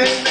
veces